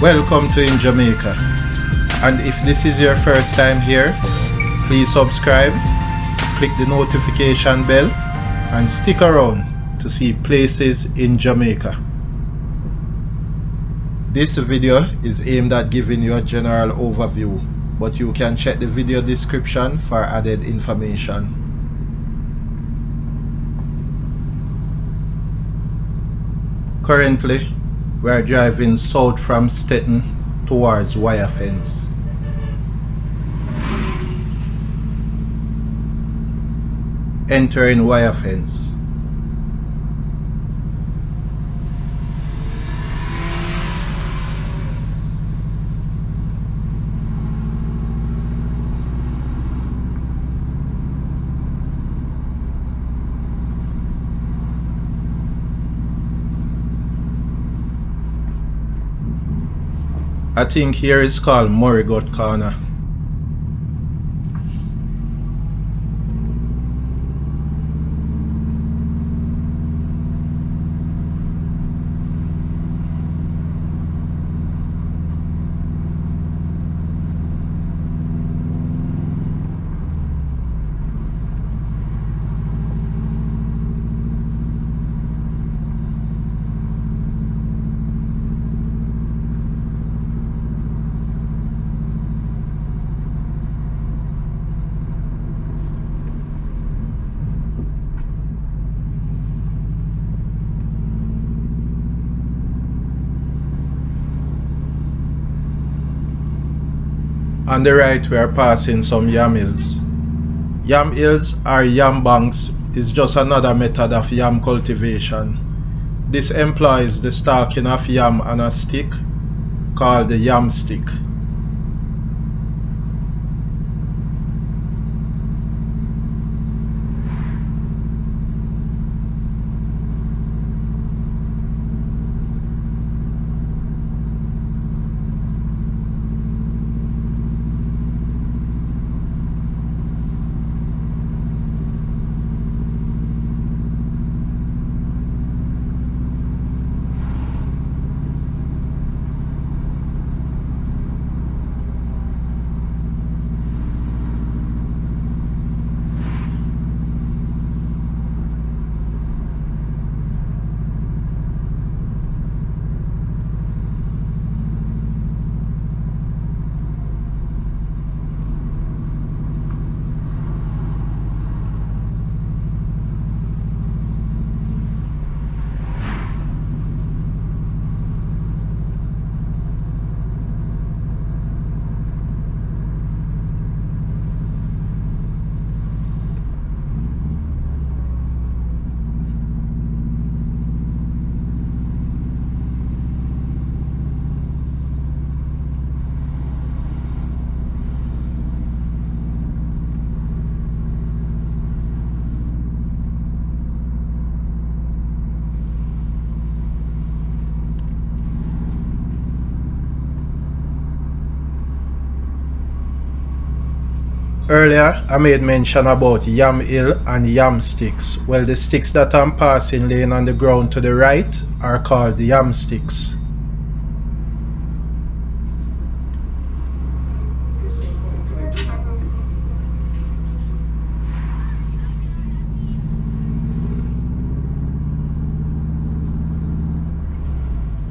Welcome to In Jamaica. And if this is your first time here, please subscribe, click the notification bell, and stick around to see places in Jamaica. This video is aimed at giving you a general overview, but you can check the video description for added information. Currently, we are driving south from Stettin towards Wire Fence. Entering Wire Fence. I think here is called Murry Gut Corner. On the right we are passing some yam hills. Yam hills or yam banks is just another method of yam cultivation. This employs the stalking of yam on a stick called the yam stick. Earlier, I made mention about yam hill and yam sticks. Well, the sticks that I'm passing laying on the ground to the right are called yam sticks.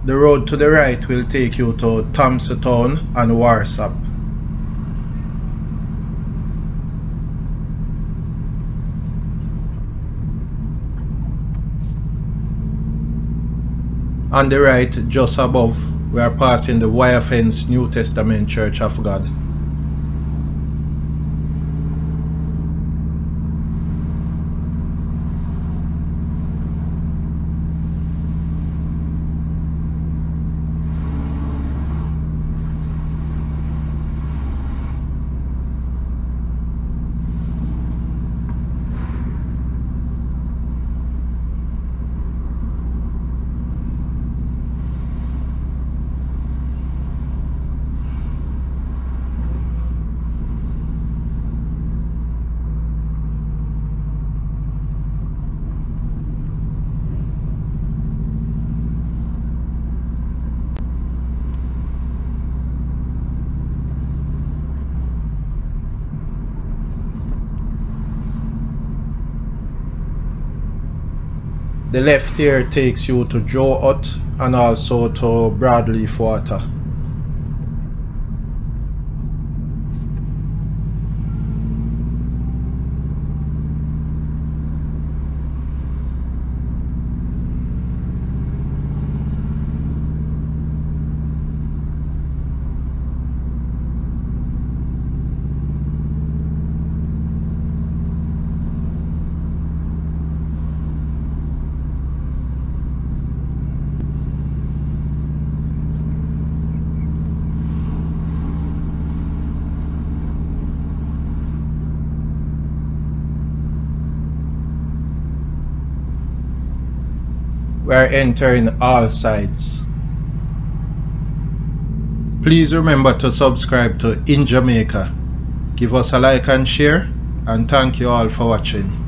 The road to the right will take you to Thompson and Warsop. On the right, just above, we are passing the wire fence New Testament Church of God. The left here takes you to Joe Hut and also to Broadleaf Water. We are entering Allsides. Please remember to subscribe to In Jamaica. Give us a like and share and thank you all for watching.